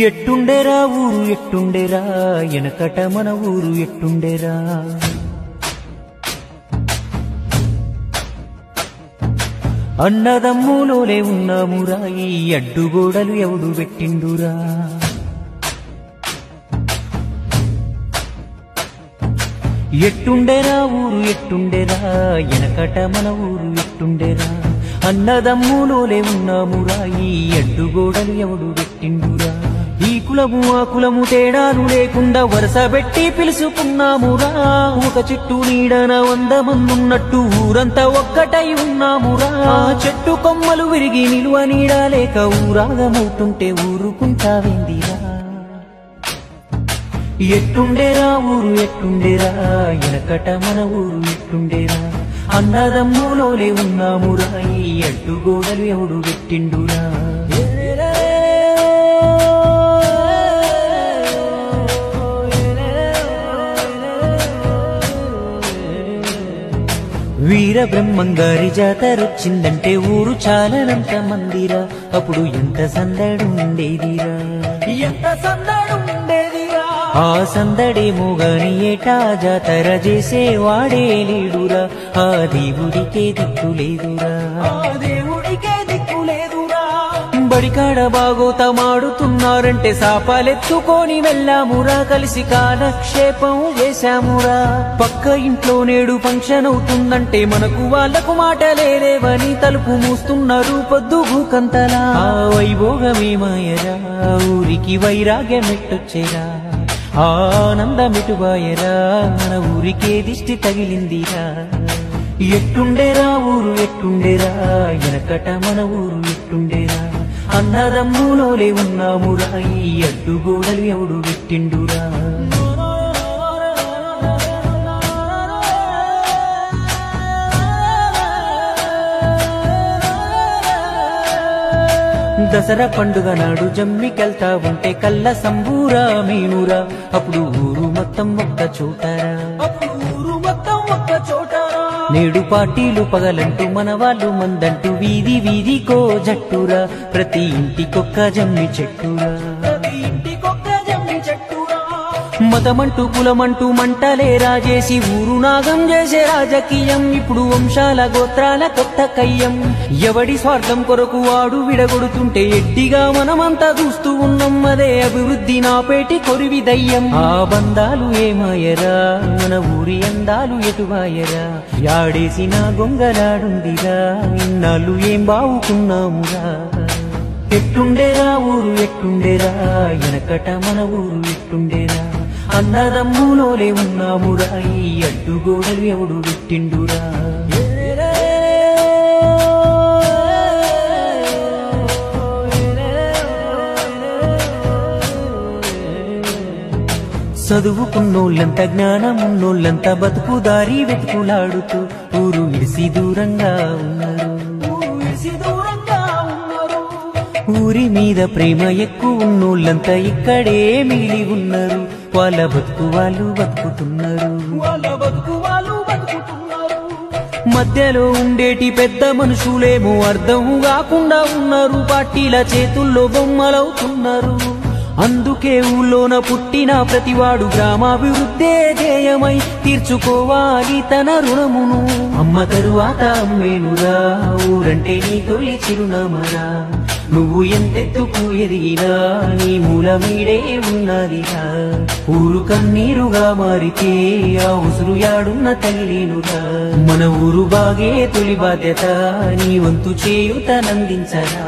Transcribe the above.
ఎట్టుండేరా ఊరు ఎట్టుండేరా? ఎనకట మన ఊరు ఎట్టుండేరా? అన్నదమ్ములోనే ఉన్నామురా ఈ అడ్డుగోడలు ఎవడు పెట్టిండురా? ఎట్టుండేరా ఊరు ఎట్టుండేరా? ఎనకట మన ఊరు ఎట్టుండేరా? అన్నదమ్ములోనే ఉన్నామురా ఈ అడ్డుగోడలు ఎవడు పెట్టిండురా? కులము ఆ కులము తేడాలు లేకుండా వరుస పెట్టి పిలుచుకున్నామురా ఒక చెట్టు నీడన వంద మందున్నట్టు ఊరంతా ఒక్కటై ఉన్నామురా చెట్టు కొమ్మలు విరిగి నిలువ నీడ లేక ఊరాగమవుతుంటే ఊరుకుంటావేందిరా ఎట్టుండేరా ఊరు ఎట్టుండేరా ఎనకట మన ఊరు ఎట్టుండేరా అన్నదమ్ములోనే ఉన్నామురా ఈ అడ్డుగోడలు ఎవడు పెట్టిండురా వీర బ్రహ్మంగారి జాతరొచ్చిందంటే ఊరు చాలనంత మందిరా. అప్పుడు ఎంత సందడు ఉండేదిరా ఎంత సందడు ఉండేదిరా ఆ సందడేమో గాని ఏటా జాతర చేసే వాడే లేడురా. ఆ దేవుడికే దిక్కు లేదురా. దేవుడికే దిక్కు లేదురా. బడికాడ బాగోతమాడుతున్నారంటే సాపాలెత్తుకొని వెళ్ళామురా. కలిసి కాలక్షేపం చేశామురా. పక్క ఇంట్లో నేడు ఫంక్షన్ అవుతుందంటే మనకు వాళ్ళకు మాట లేదేవని తలుపు మూస్తున్నారు పొద్దు భూకంతలా. ఆ వైభోగమే మాయరా ఊరికి వైరాగ్యమెట్టొచ్చేరా. ఆ ఆనందమిటుబాయరా మన ఊరికే దిష్టి తగిలిందిరా. ఎట్టుండేరా ఊరు ఎట్టుండేరా? ఎనకట మన ఊరు ఎట్టుండేరా? అన్నదమ్ములోనే ఉన్నామురా ఈ అడ్డుగోడలు ఎవడు పెట్టిండురా? దసరా పండుగ నాడు జమ్మికెళ్తా ఉంటే కళ్ళ సంబూరా మీనురా అప్పుడు ఊరు మొత్తం ఒక్క చోటరా. నేడు పార్టీలు పగలంటూ మన వాళ్ళు మందంటూ వీధి వీధికో జట్టురా. ప్రతి ఇంటికొక్క జమ్మి చెట్టురా. మతమంటూ కులమంటూ మంటలే రాజేసి ఊరు నాగం చేసే రాజకీయం. ఇప్పుడు వంశాల గోత్రాల కొత్త కయ్యం. ఎవడి స్వార్థం కొరకు వాడు విడగొడుతుంటే ఎడ్డిగా మనమంతా చూస్తూ ఉన్నాం. అదే అభివృద్ధి నాపేటి కొరివి దయ్యం. ఆ బంధాలు ఏమాయరా? మన ఊరి అందాలు ఎటువాయరా? యాడేసిన గొంగలాడుందిరా. ఇన్నాళ్ళు ఏం బావుకున్నామురా? ఎట్టుండేరా ఊరు ఎట్టుండేరా? ఎనకట మన ఊరు ఎట్టుండేరా? అన్నదమ్ములోనే ఉన్నామురా ఈ అడ్డుగోడలు ఎవడు పెట్టిండురా? చదువుకున్నోళ్ళంతా బతుకు బతుకుదారి వెతుకులాడుతూ ఊరు విడిసి దూరంగా ఉన్నారు. ఊరి మీద ప్రేమ ఎక్కువ ఉన్నోళ్ళంతా ఇక్కడే మిగిలి ఉన్నారు. వాళ్ళ బతుకు వాళ్ళు బతుకుతున్నారు. వాళ్ళ బతుకు వాళ్ళు బతుకుతున్నారు. మధ్యలో ఉండేటి పెద్ద మనుషులేమో అర్థం కాకుండా ఉన్నారు. పార్టీల చేతుల్లో బొమ్మలవుతున్నారు. అందుకే ఊళ్ళోన పుట్టిన ప్రతివాడు గ్రామాభివృద్ధే ధ్యేయమై తీర్చుకోవాలి తన రుణమును. అమ్మ తరువాత అమ్మేనురా ఊరంటే నీ తొలి చిరునామరా. నువ్వు ఎంతెత్తుకు ఎదిగినా నీ మూలమీడే ఉన్నదిగా ఊరు కన్నీరుగా మారితే ఆ ఉసురు యాడున్న మన ఊరు బాగే తొలి బాధ్యత నీ వంతు చేయుతనందించరా.